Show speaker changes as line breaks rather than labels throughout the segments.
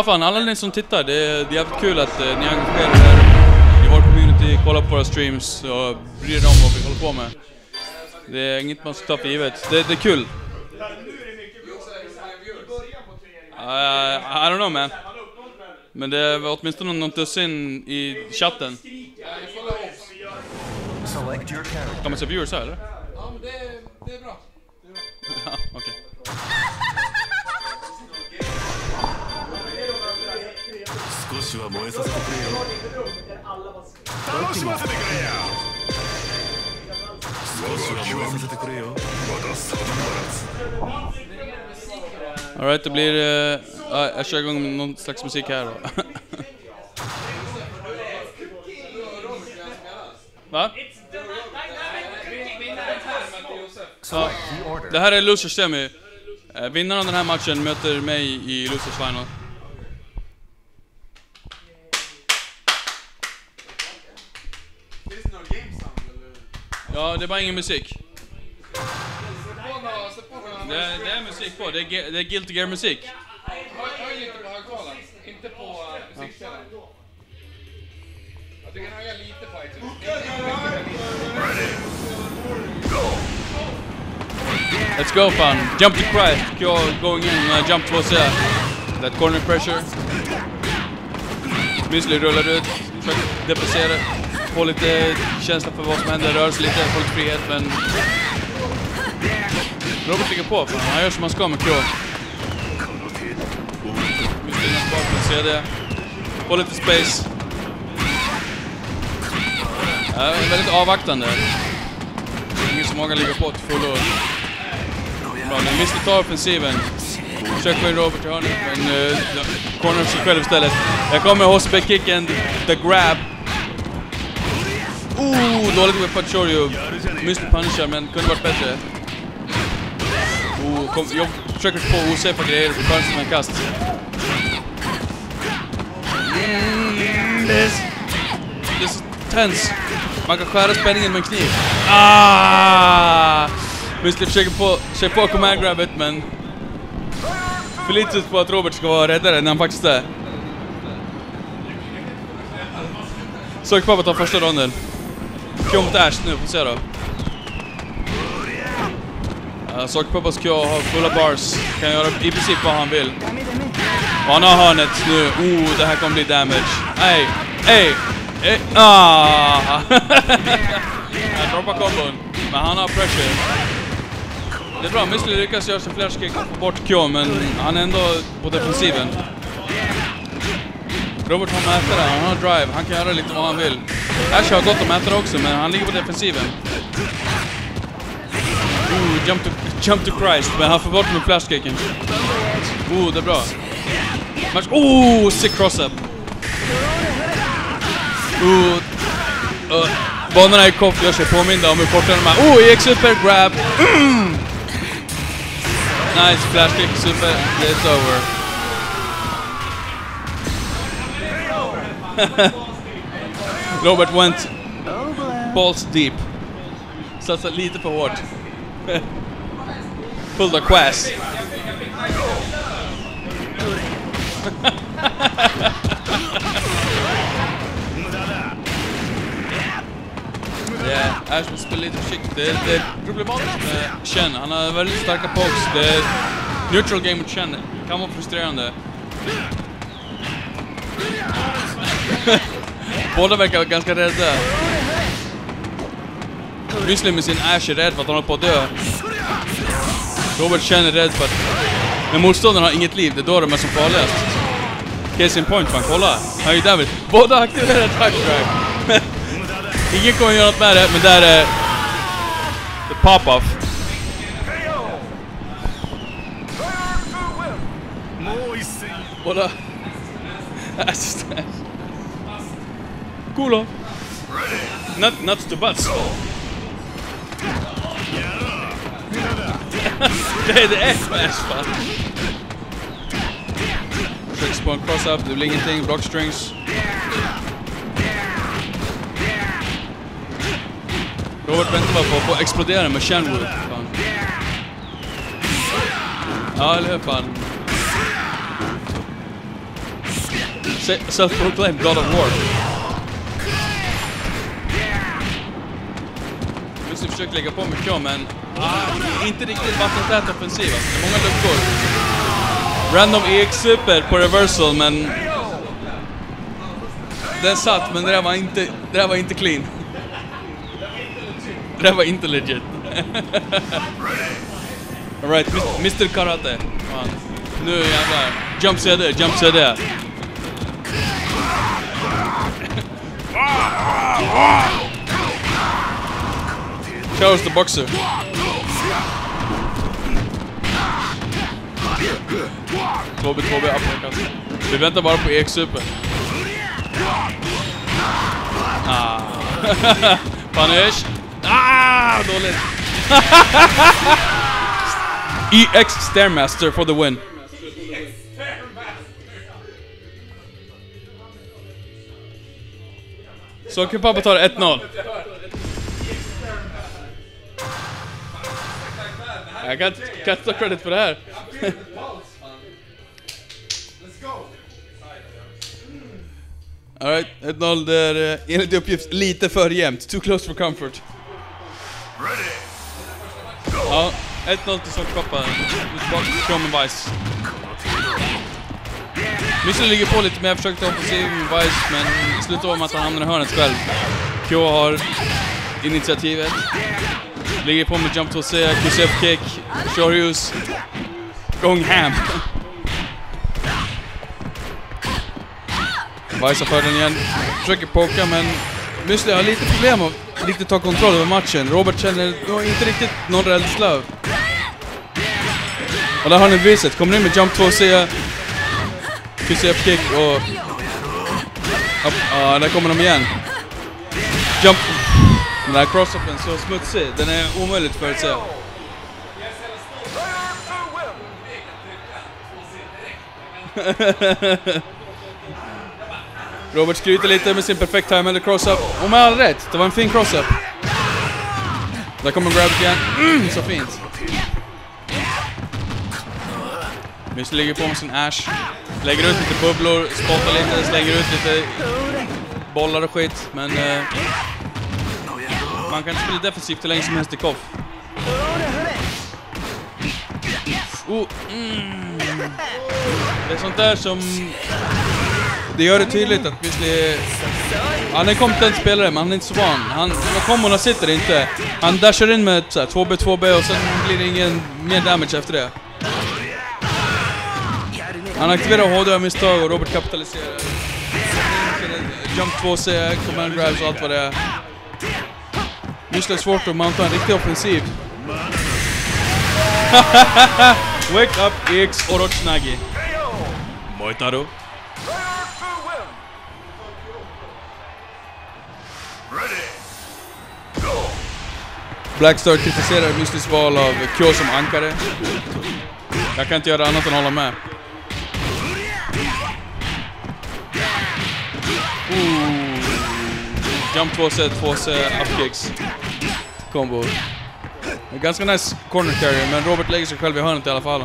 Ja fan, alla ni som tittar, det är, det är jävligt kul att eh, ni engagerar er i vår community, kollar på våra streams och bryr er om vad vi håller på med. Det är inget man ska ta för givet. Det, det är kul. Uh, I don't know man. Men det var åtminstone något dussin i chatten. Kan man se viewers här eller?
Ja, men det, det är bra.
Ja, okej.
少しは燃えさせてくれよ楽しませてくれよ少しは燃えさせてくれよまだ定まらず
Alright, det blir... Uh, jag kör igång någon slags musik här då. Va?
Select the order.
Det här är Losers Semi. Eh, Vinnaren av den här matchen möter mig i Losers Final. Ja, det är bara ingen musik. Det är, det är musik på, det är, det är Guilty Gear musik.
Höj, inte på högtalaren, inte på uh, du kan höja lite på iTunes.
Let's go fan. Jump to Christ. You're going in, uh, jump 2C. Uh, that corner pressure. Müsli rullar ut, försöker depressera. Få lite känsla för vad som händer, rör sig lite, få lite frihet men... Robert ligger på fan, han gör som han ska med Kro. Müsli bakom tillbaka med CD. Få lite space. Ja, väldigt avvaktande. Ingen som vågar ligga på till fullo. Bra, men Mr tar offensiven. Försöker få in Robert i hörnet, men uh, corner sig själv istället. Jag kommer HCB-kicken, the grab. Oh, dåligt med Pachorio. Mr punishar, men kunde varit bättre. Oh, kom, jag försöker få osäkra grejer på chansen med kast. Mm, this, this is tense. Man kan skära spänningen med en kniv. Ah! Müsli försöker på, försöker på command grabbet men... Förlitar sig på att Robert ska vara räddare när han faktiskt är. Sorkpappa tar första ronden. Kyo mot Ash nu, får se då. Eh, uh, Sorkpappas har fulla bars, kan göra i princip vad han vill. Och han har hörnet nu. Oh, det här kommer bli damage. Ej, ej, ej. ah! Han droppar kombon, men han har pressure. Det är bra, Müsli lyckas göra sin flashkick och få bort Kyo, men han är ändå på defensiven. Robert har det, han har drive, han kan göra lite vad han vill. Ash har gott om ätare också, men han ligger på defensiven. Ooh, jump to, jump to Christ, men han får bort med flashkicken. Oh, det är bra. Match, oh, sick cross-up. Oh, uh, banorna i KOF gör sig påminda om hur korta de är. Oh, EX super grab. Mm. Nice flash super. It's over. Robert went oh, balls deep. Satsade lite för hårt. Pulled a quass. Yeah, Ash måste spela lite försiktigt. Det, det är problematiskt med Chen. Han har väldigt starka pokes. Det är neutral game mot Chen. kan vara frustrerande. Båda verkar ganska rädda. Grizzly med sin Ash är rädd för att han håller på att dö. Robert Chen är rädd för att... Men motståndaren har inget liv, det är då de är som farligast. Case in point, fan kolla! Han är ju David. Båda aktiverar attack track! Ingen kommer göra något med det, men där är... The pop-off. Båda... Assistent! Cool Not, nuts to butts. det, är- det är smash fan. Försöker spå en cross-up, det blir ingenting. Block strings. Robert väntar bara på att få explodera med Shenwood. Fan. Ja, eller hur fan. Self-proclaimed God of War. Försökt lägga på mycket men ah, inte riktigt vattentät offensiv alltså. Det är många luckor. Random EX super på reversal men... Den satt men det där var inte, det där var inte clean. Det där var inte legit. Alright, Mr Karate. Man. Nu jävlar. Jump CD, jump CD. Charles the boxer. Två b 2 b uppercut. Vi väntar bara på EX-super. Ah. Punish. Ah, dåligt. EX Stairmaster for the win. Sockerpappa tar 1-0. Jag kan inte kan inte ta credit för det här. Alright, 1-0 det är eh, enligt uppgift lite för jämnt. Too close for comfort. Ja, 1-0 till Sockerpappa. Tillbaka till Chrome Vice. Müsli ligger på lite mer, försökte offensiv med Vice, men slutar med att han hamnar i hörnet själv. Kyo har initiativet. Ligger på med Jump 2C, Kusef Kick, Shorius, Going ham. Bajsar för den igen. Försöker poka men Müsli har lite problem att riktigt ta kontroll över matchen. Robert känner nog inte riktigt någon rädsla. Och där har ni beviset. Kommer in med Jump 2C, QCF Kick och... Ja, Ja, där kommer de igen. Jump... Den där cross-upen så smutsig, den är omöjligt att förutse. Robert skryter lite med sin perfekt timade cross-up. Och med all rätt, det var en fin cross-up. Där kommer grabet igen. Mm, så fint. Müsli ligger på med sin Ash. Lägger ut lite bubblor, spottar lite, slänger ut lite bollar och skit. Men eh, man kan spela defensivt hur länge som helst i koff. Oh, mm. Det är sånt där som... Det gör det tydligt att Müsli... Han är en kompetent spelare, men han är inte så van. Han, när kombona sitter inte. Han dashar in med så här, 2B, 2B och sen blir det ingen mer damage efter det. Han aktiverar HD av misstag och Robert kapitaliserar. Jump 2C, command grabs och allt vad det är. Müsli är svårt att mounta en riktig offensiv. Wake up X Orochnagi. Moitaru. Blackstar kritiserar Müslis val av Kyo som ankare. Jag kan inte göra annat än hålla med. Ooh. Jump 2C, 2C, upkicks combo. Ganska nice corner carry, men Robert lägger sig själv i hörnet i alla fall.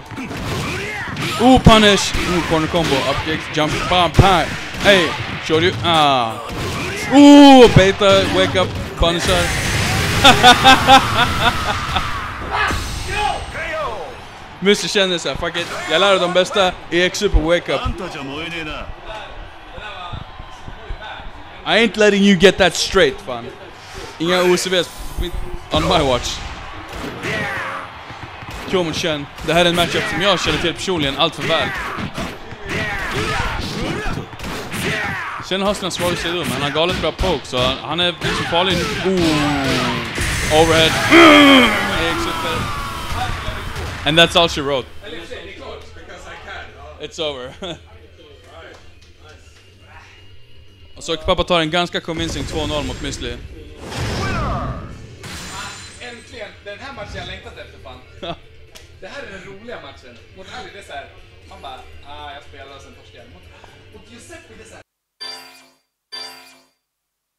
Ooh, punish! Ooh, corner combo. Up kick, jump, bomb, pie. Hey, show you. Ah. Ooh, beta, wake up, punisher. Musse känner såhär, fuck it. Jag lärde de bästa EX Super Wake Up. I ain't letting you get that straight, fan. Inga OCBs on my watch. Kyo mot Chen. Det här är en matchup som jag känner till personligen allt för väl. Chen har sina svaga sidor, men han har galet bra poke, så han- är liksom farlig. Ooh. Overhead. And that's all she wrote. It's over. Och så pappa tar en ganska convincing 2-0 mot Müsli.
Äntligen! Den här matchen jag längtat efter fan. Det här är den roliga matchen. Mot Ali, det är såhär, man bara, ah jag spelar och sen torskar jag. Mot, mot Giuseppe, det är såhär.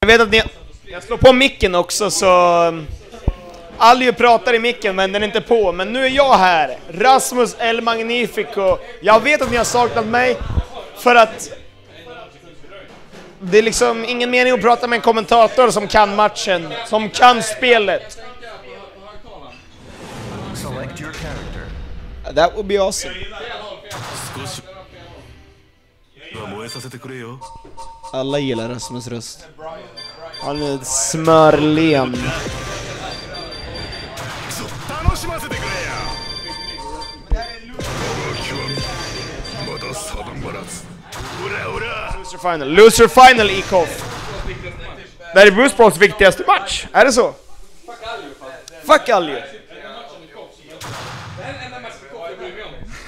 Jag vet att ni... Jag slår på micken också så... um, Aljo pratar i micken men den är inte på. Men nu är jag här, Rasmus El Magnifico. Jag vet att ni har saknat mig för att Det är liksom ingen mening att prata med en kommentator som kan matchen, som kan spelet. That would be awesome. Alla gillar Rasmus röst. Han är smörlen. Loser final, loser final Ikoff! Det här är Bruce Brawls viktigaste match, är det så? Fuck
all you!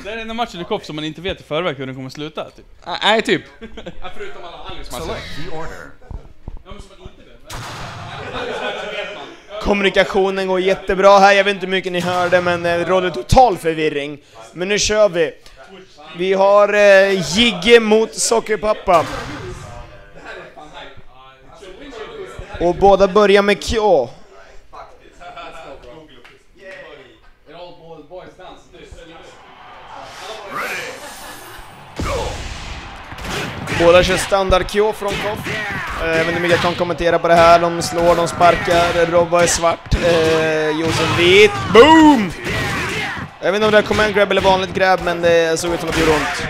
Det är den enda matchen i kopp som man inte vet i förväg hur den kommer sluta. Typ.
Nej, typ. Ja, förutom alla Alice matcher.
Select the order.
Kommunikationen går jättebra här, jag vet inte hur mycket ni hörde men det råder total förvirring. Men nu kör vi. Vi har eh, Jigge mot Sockerpappa. Och båda börjar med Kyo. Båda kör standard-Q, från Koff. Eh, jag vet inte hur mycket jag kan kommentera på det här. De slår, de sparkar, Robba är svart, eh, Josef vit. Boom! Jag vet inte om det är command grab eller vanligt grab, men det såg ut som att det gjorde ont.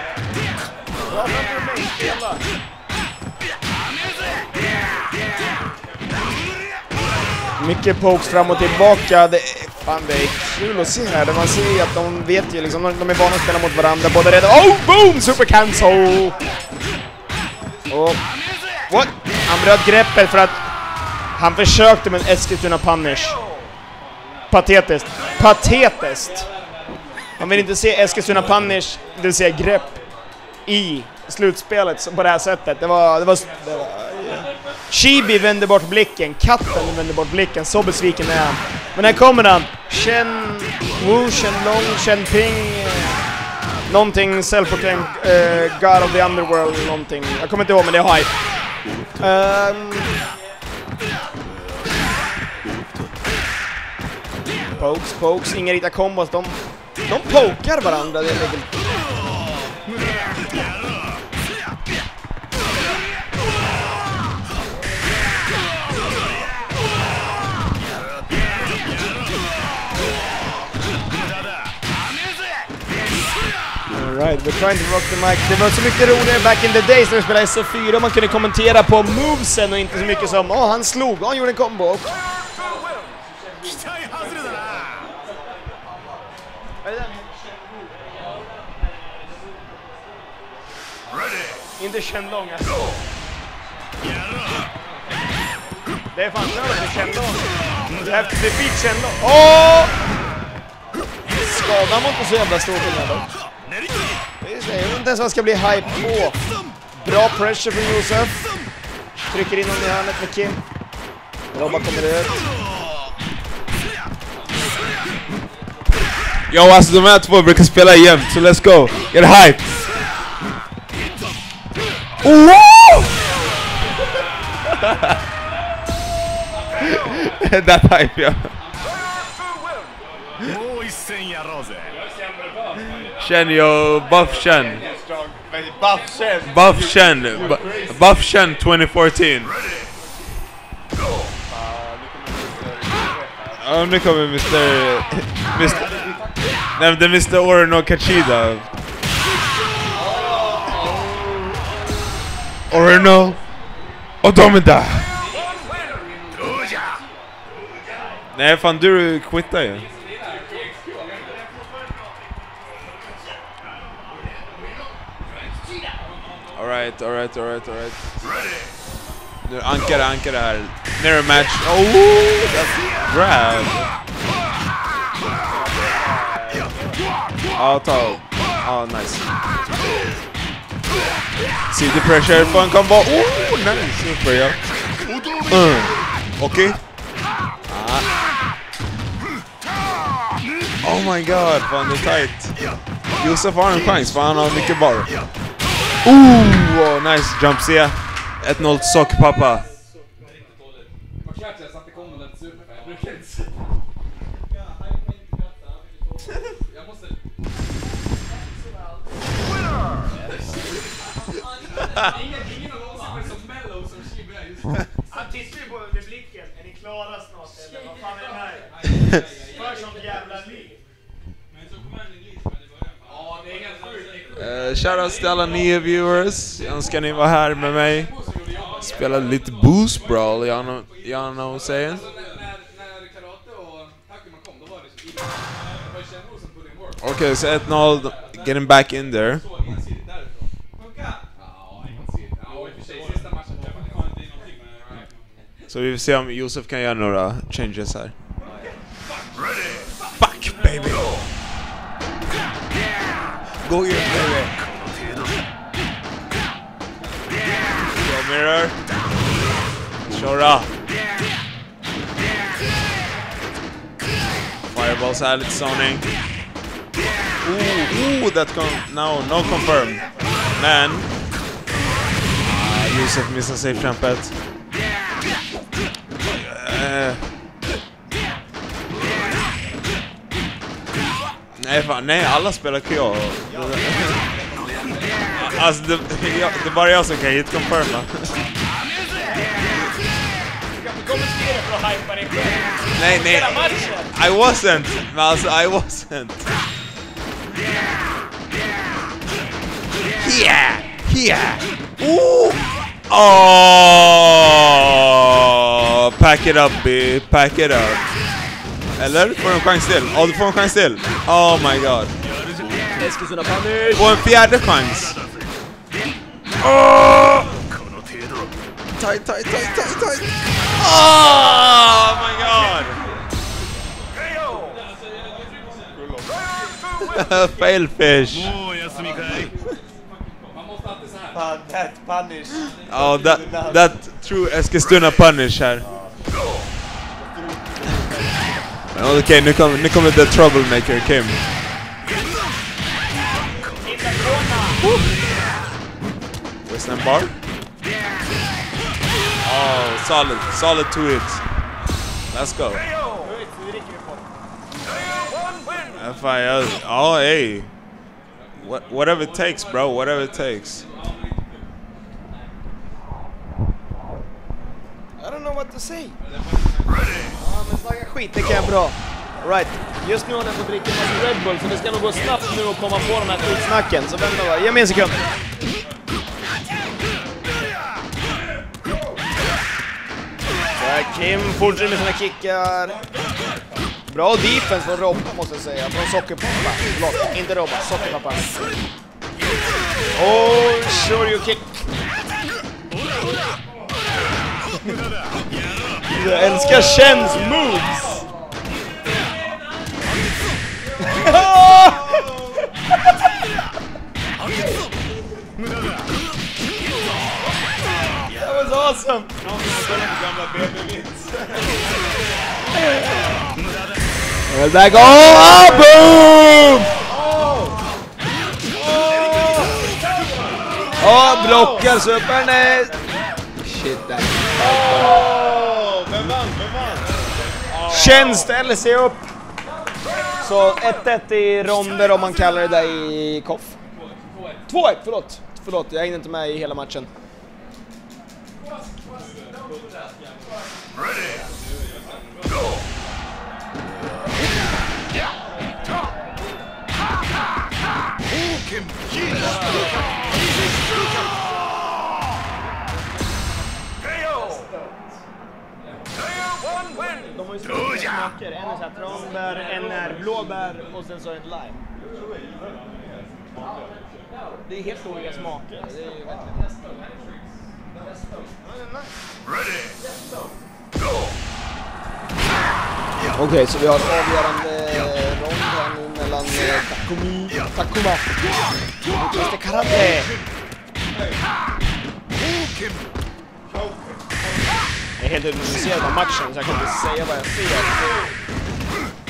Mycket pokes fram och tillbaka. Det är, fan, det är kul att se här. Där man ser ju att de vet ju liksom, de- de är vana att spela mot varandra. Båda redan... Oh, boom! Super cancel! Och... What? Han bröt greppet för att han försökte med en Eskilstuna punish. Patetiskt. Patetiskt! Man vill inte se Eskilstuna punish, det vill säga grepp, i slutspelet på det här sättet. Det var... Det var, det var Chibi vände bort blicken, katten vände bort blicken, så besviken är han. Men här kommer han! Chen Wu, Chen Long, Chen Ping... Någonting self-proclaimed eh, God of the Underworld, någonting. Jag kommer inte ihåg men det är hype. Um, pokes, pokes, inga riktiga kombos. De, de pokar varandra. Det är Alright, we're trying to rock the mic. Det var så mycket roligare back in the days när vi spelade SO4 och man kunde kommentera på movesen och inte så mycket som åh, oh, han slog, han gjorde en combo. Inte Shenlong alltså. Det är fan nödigt med Shenlong. You have to defeat Shenlong. Åh! Oh! Skadan var inte så jävla stor skillnad dock. Jag vet inte ens vad jag ska bli hype på. Bra pressure från Josef. Trycker in honom i hörnet med Kim. Robba kommer ut.
Jo alltså de här två brukar spela jämt, så let's go! Get hype! Oh! That hype ja. Buffchen, yo, Buffchen. Buffchen. Buffchen. 2014. Ja, nu kommer Mr... Mr... är Mr. Orno Kachida. Och Odomida. Nej, fan du quittar ju. Alright, alright, alright, alright. Nu ankar ankar det här. Mirror match. Oh! that's Grab! Ja, ta. Ja, nice. See the pressure på en combo. Oh, nice! Super ja. Mm. Okej. Ah. Oh my god, fan det är tight. Josef har en chans för han har mycket bar. Ooh, oh, nice jump jag. 1-0 Sockpappa.
Ingen, mellow
Han tittar ju på under blicken. Är ni klara snart eller vad fan är det här? För sånt jävla liv.
Ja, det är helt sjukt.
Uh, Shoutout till alla nya viewers. Jag önskar ni var här med mig. Spelade lite Boost Brawl, jag know, jag know
då var det så...
Okej, så 1-0, getting back in there.
Så
vi får se om Josef kan göra några changes här. Fuck baby! Go in baby! Go mirror! Köra! Fireballs här, lite zoning. Ooh, ooh, that con... No, no confirm. Men... Ah, Josef missar safe jumpet. Eh. Nej nej alla spelar KO. Alltså det, det är bara jag som kan. Nej nej, I wasn't! Men alltså I wasn't. Yeah! Yeah! Ooh! Oh! Pack it up B, pack it up. Eller? Får en chans till? Ja, oh, du får en chans till. Oh my god. Få en fjärde chans. Oh! Tight, tight, tight, tight, tight. Oh my god.
Failfish. that punish.
Ja, oh, that, that true Eskilstuna punish här. Oh, Men Okej, nu kommer the troublemaker Kim. Western bar. Oh, solid, solid two hits. Let's go.
Nu dricker vi på det.
Fan, jag, ja, hey. What, whatever it takes bro, whatever it takes.
I don't know what to say. Ja, men snacka skit, det kan jag bra. All Right. Just nu håller jag på att dricka en massa Red Bull, så det ska nog gå snabbt nu att komma på de här skitsnacken. Så vänta bara, ge mig en sekund. Kim fortsätter med sina kickar. Bra defense från Robba måste jag säga, från Sockerpappa. Förlåt, inte Robba, Sockerpappa. Oh, sure kick. Jag älskar Chens moves! That was awesome! Well, back. Oh, boom! Oh, blockar super. Shit, där. Chen ställer sig upp. Så 1-1 i ronder om man kallar det där i koff. 2-1, förlåt. Förlåt, jag hängde inte med i hela matchen. De har ju så smaker. En är såhär tranbär, en är blåbär och sen så är det lime. Det är helt olika smaker. Det är ju verkligen... Okej, så vi har en avgörande rond här nu mellan eh, Takumi, Takuma och Karate. Är helt intresserad av matchen så jag kan inte säga vad jag ser.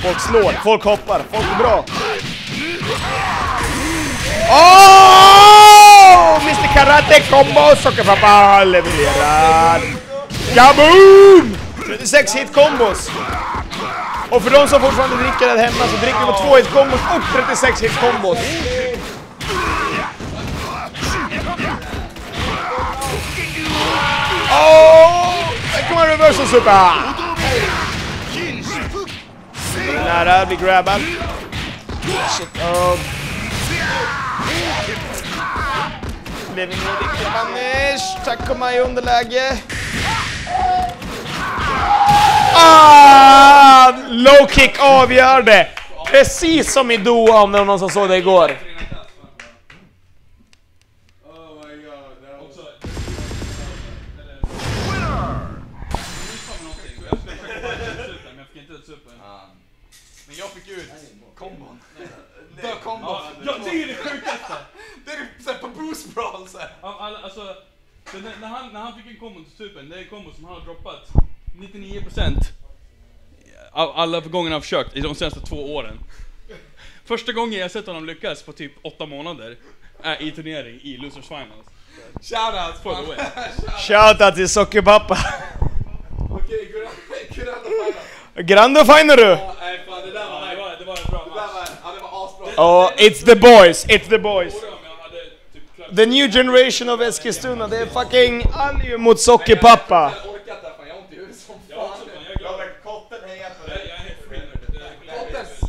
Folk slår, folk hoppar, folk är bra. Oh! Mr Karate combo, sockerpappa levererar. Kaboom! 36 hit combos. Och för de som fortfarande dricker där hemma så dricker vi på 2 hit combos och 36 hit combos. Oh! Kommer reversal super! Nära, blir grabbad. Shit, oh. Blev ingen riktig punish. Takuma i underläge. Ah! Low kick avgör det! Precis som i Doha om det var någon som såg det igår.
Men jag fick ut kombon. The combo.
Ja, det är det sjukaste!
Det är såhär på boost brawl såhär.
Alltså, så när, när, han, när han fick en kombo till Super, det är en kombo som han har droppat 99% av alla gånger han har försökt i de senaste två åren. Första gången jag sett honom lyckas på typ åtta månader är i turnering i Losers Finals.
Shoutout
For the.
Shoutout till Sockerpappa.
Okej, Kurando Final.
Grande finer du!
Nej fan det där
Ja,
var
det, var, det var en bra match.
ja, det var asbra.
Oh, it's the boys, it's the boys.
Typ
The new generation of Eskilstuna, det är fucking Aljo mot Sockerpappa.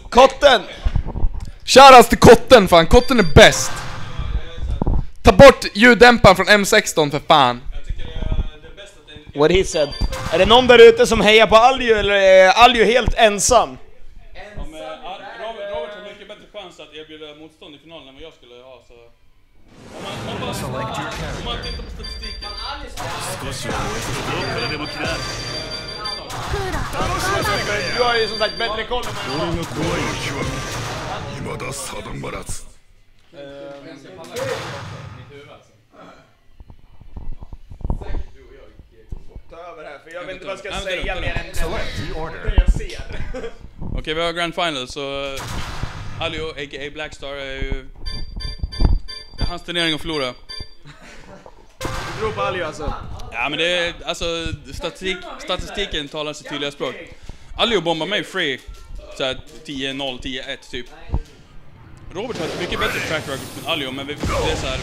Kotten!
Shoutouts till Kotten fan, Kotten är bäst. Ta bort ljuddämparen från M16 för fan.
What he said. Är det någon där ute som hejar på Aljo eller är Aljo helt ensam?
Ja, men, Robert, Robert har mycket bättre chans att erbjuda motstånd i finalen än vad jag skulle ha så... Om man, om man,
om man,
om man tittar på statistiken...
Du har ju som sagt bättre koll än mig. Jag vet inte vad jag ska
det
säga mer
det
än
Select the order.
det jag ser.
Okej, vi har Grand Final så... Uh, Alio, a.k.a. Blackstar, är ju... Det är hans turnering att förlora.
Du tror på Aljo alltså?
Ja men det är, alltså statistik, statistiken talar sitt tydliga språk. Alio bombar mig free. Såhär 10-0, 10-1 typ. Robert har ett mycket bättre track record än Alio, men vi, det är såhär...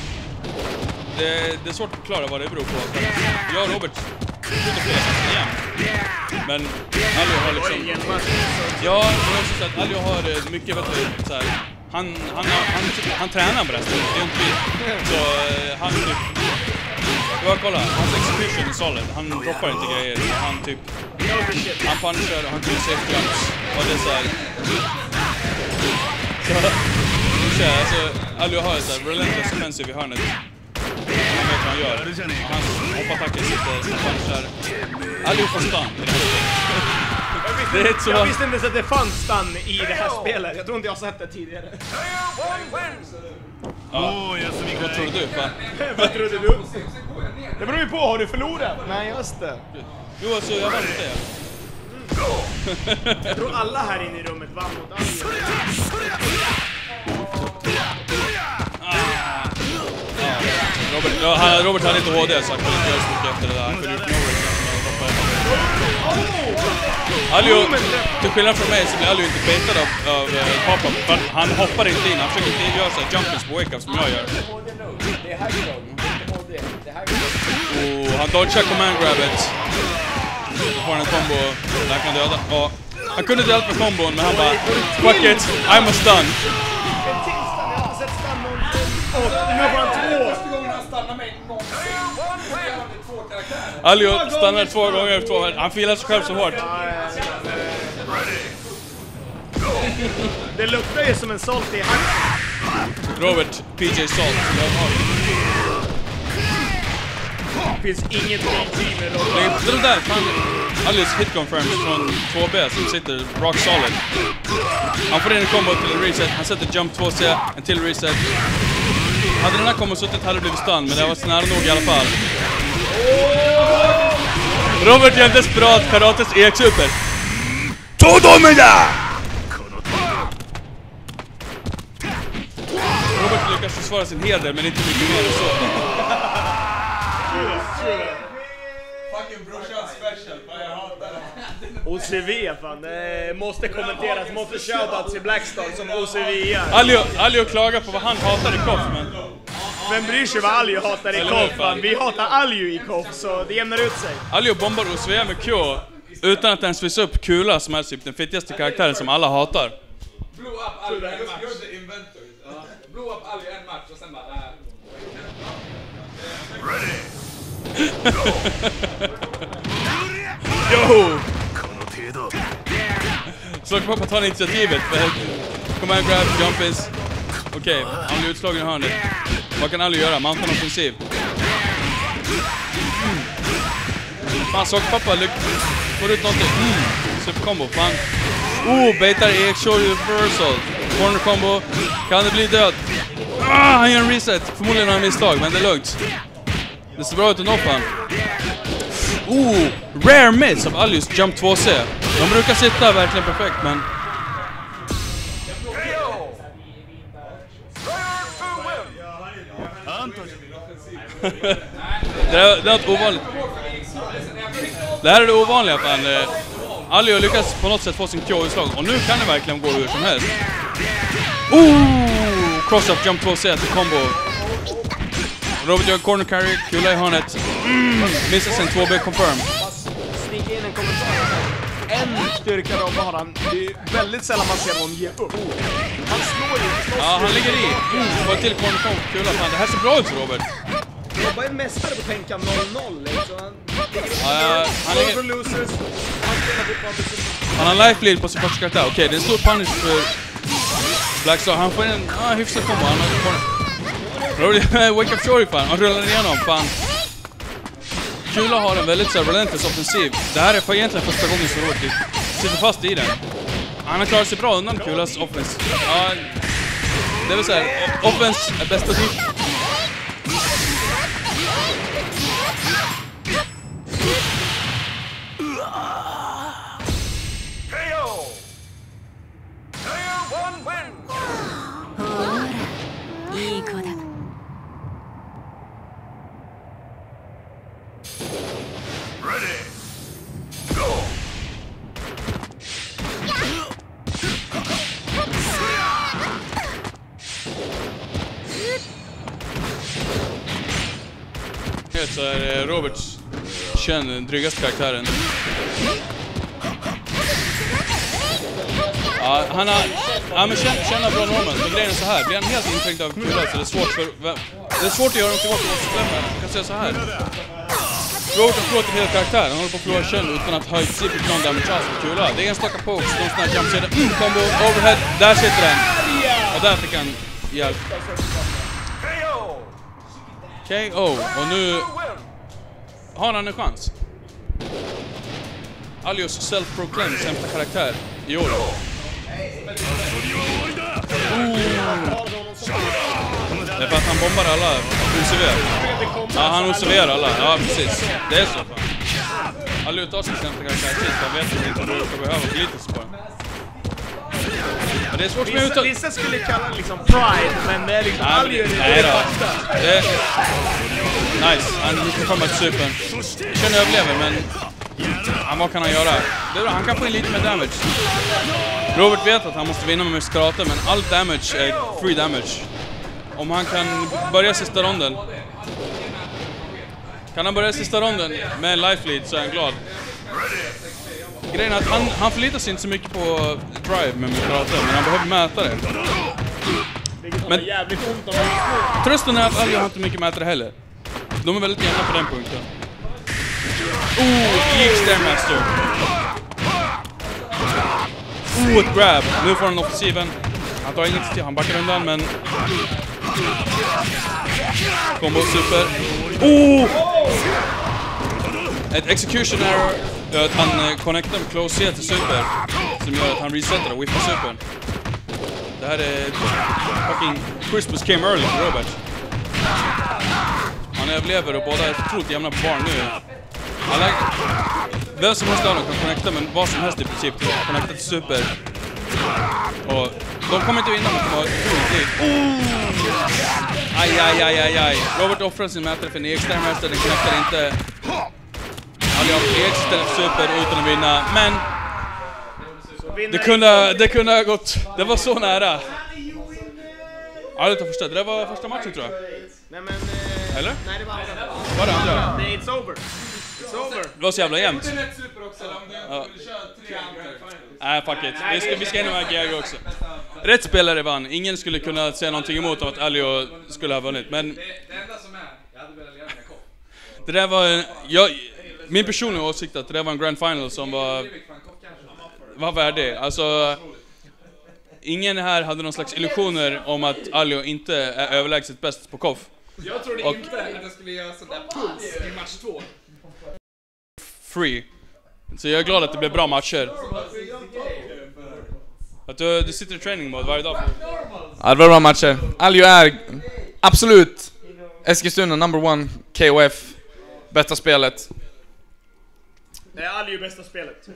Det, det är svårt att förklara vad det beror på. Jag och Robert men Aljo har liksom... Ja, men också så att Aljo har eh, mycket bättre såhär... Han, han, han, han, han tränar på det här stället, det är inte vi. Så eh, han typ... Ja, kolla. Hans execution är solid. Han droppar inte grejer. Han typ... Han punchar och han kör safe guns. Och det är såhär... Så... Så, alltså, Aljo har ett såhär relentless offensive i hörnet. Han vet vad han gör. Hans hoppattacker sitter som punchar. Allihopa stun i det så...
Jag visste inte ens att det fanns stun i det här spelet. Jag tror inte jag har sett det tidigare.
Ja. Oh, jag
vad tror du?
vad trodde du? Det beror ju på, har du förlorat? Nej, just det.
Jo, alltså jag vann det.
Jag tror alla här inne i rummet vann mot Alien.
Robert, ja, han, Robert hade inte HD så han kunde inte göra så mycket efter det där. Han kunde gjort no Aljo, till skillnad från mig så blir Aljo inte baitad av, av uh, Papa. För han hoppar inte in, han försöker inte göra såhär jumpers på wake-up som jag gör. Och han dodgar command får han en combo där han kan döda. Ja, han kunde dödat med kombon men han bara Fuck it, I'm a stun.
Mig någonsin. I.
Aljo stannar två gånger efter två. Han filar sig själv så hårt.
Det luktar ju som en salty hack.
Robert, PJ Salt.
Det finns inget team med Robert.
är det där, fan. Alice hit confirms från 2B som sitter rock solid. Han får in en combo till en reset, han sätter jump 2C, en till reset. Hade den här kombon suttit hade det blivit stun, men det var nära nog i alla fall. Robert gör en desperat karates E-super. Robert lyckas försvara sin heder, men inte mycket mer än så.
OCV fan, det måste kommenteras. Måste shoutouts till Blackstar som OCV är.
Aljo, Aljo klagar på vad han hatar i KOF, men...
Vem bryr sig vad Aljo hatar i KOF?
fan?
Vi hatar Aljo i KOF, så det jämnar ut sig.
Aljo bombar OSV med Q utan att ens visa upp Kula som är typ den fettigaste karaktären som alla hatar.
Blow up Aljo en match. Blow up Aljo en match och sen bara... Äh.
Yo!
Slå
pappa tar initiativet. Kom igen grab, jumpins. Okej, okay, han blir utslagen i hörnet. Vad kan Ali göra? Man får offensiv. Mm. Fan, sockerpappa får ut någonting. Mm. Supercombo, fan. Oh, baitar Ekshore reversal. Corner combo. Kan det bli död? Ah, han gör en reset. Förmodligen har han misstag, men det är lugnt. Det ser bra ut att noppa han. Oh, rare miss av Alius jump 2C. De brukar sitta verkligen perfekt, men... det, är, det är något ovanligt. Det här är det ovanliga fan. Eh, har lyckas på något sätt få sin KO-utslag och nu kan det verkligen gå hur som helst. Oh! Cross-up jump 2C till combo. Robert gör corner carry, kula i hörnet. Mm, missar sin 2B confirm.
En styrka Robbe har han. Det är väldigt sällan man ser någon ge upp. Han slår ju förstås.
Ja, han ligger i. Mm, bara till corner combo, kula. Fan, det här ser bra ut för Robert.
Robbe är en mästare på att tänka 0-0 liksom. Han
Ja, han,
Roll
ligger,
losers. Han
han har life lead på sin första karaktär. Okej, det är en stor punish för Blackstar. Han får en ah, hyfsad combo. Han har Wake Up Shorty fan. Han rullar igenom. Fan. Kula har en väldigt så relentless offensiv. Det här är för egentligen första gången som Robert typ sitter fast i den. Han har klarat sig bra undan Kulas offensiv. Ja, det är väl såhär, är bästa typ. Eh, den drygaste karaktären. Ja, han har... Ja men känn, känna bra normen. Men grejen är så här. blir han helt inträngd av kulan så alltså, det är svårt för... Det är svårt att göra något tillbaka mot strömmen. Jag kan säga så här. Robert har förlorat en hel karaktär. Han håller på att förlora kön utan att ha i princip gjort någon damage alls med kula. Det är enstaka pokes, någon sån här jumpkedja. Mm, combo, overhead. Där sitter den. Och där fick han hjälp.
KO.
Och nu har han en chans. Alios self-proclaimed sämsta karaktär i år. Det är för att han bombar alla OCV. Ja, han OCVar alla. Ja, precis. Det är så. fan. Alio tar sin sämsta karaktär sist. Han vet inte vad ska behöva sig på den. Men det är svårt med
Vissa,
utan...
vissa skulle kalla det liksom pride, men det är liksom
Nej, men
Aljo
det-
fakta.
Det. Nice. Han kommer till supern. Kön överlever, men... Ja, vad kan han göra? Det är bra, han kan få in lite mer damage. Robert vet att han måste vinna med muskarate, men all damage är free damage. Om han kan börja sista ronden... Kan han börja sista ronden med life lead så är han glad. Grejen är att han, han förlitar sig inte så mycket på drive med muskarate, men han behöver mäta det. Men-. Trösten är att Aljo har inte mycket mätare heller. De är väldigt jämna på den punkten. Oh, gick Stairmaster. Oh, ett grab. Nu får han offensiven. Han tar inget till, han backar undan men... Combo super. Oh! Ett execution error gör att han eh, connectar med close C till super. Som gör att han resetar och whiffar supern. Det här är fucking Christmas came early för Robert. Han överlever och båda är otroligt jämna på barn nu. Alla, vem som helst av dem kan connecta med vad som helst i princip. Connecta till super. Och de kommer inte vinna, men de har otroligt liv. Oh! Aj, aj, aj, aj, aj. Robert offrar sin mätare för en EX-mästare, den connectar inte. Han gör EX istället för super utan att vinna, men det kunde, det kunde ha gått. Det var så nära. Ja, det tar första. Det där var första matchen tror jag.
Nej men... Eh,
Eller?
Nej det var andra.
Var det andra?
It's over.
Det var så jävla jämnt. Ja. Nej, fuck it. Vi ska, vi ska de här GG också. Rätt spelare vann. Ingen skulle kunna säga någonting emot om att Alio skulle ha vunnit. Men
Det, med
där var en... Jag, min personliga åsikt att det där var en grand final som var, var värdig. Alltså... Ingen här hade någon slags illusioner om att Alio inte är överlägset bäst på KOF.
Jag trodde inte att jag skulle göra sådär puls i match två.
Free. Så jag är glad att det blev bra matcher. Att du, du sitter i training mode varje dag.
Ja, det var bra matcher. Aljo är absolut Eskilstuna number one KOF. Bästa spelet.
Det är Aljo bästa spelet.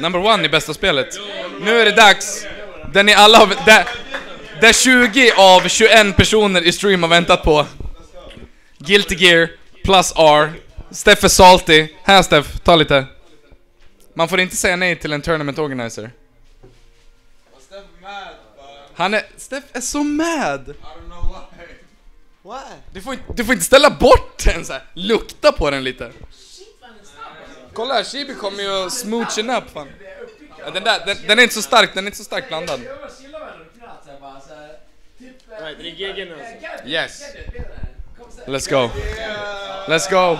Number one i bästa spelet. Nu är det dags. Där ni alla har... Där, där 20 av 21 personer i stream har väntat på. Guilty Gear plus R. Steff är salty. Här Steff, ta lite. Man får inte säga nej till en tournament organizer. Han är... Steff är så mad!
What?
Du får, inte- du får inte ställa bort den så här. lukta på den lite. Kolla här, Shibi kommer ju smoochen upp fan. Ja, den, där, den, den är inte så stark, den är inte så starkt blandad.
Nej, det är GG nu alltså.
Yes. Let's go. Let's go.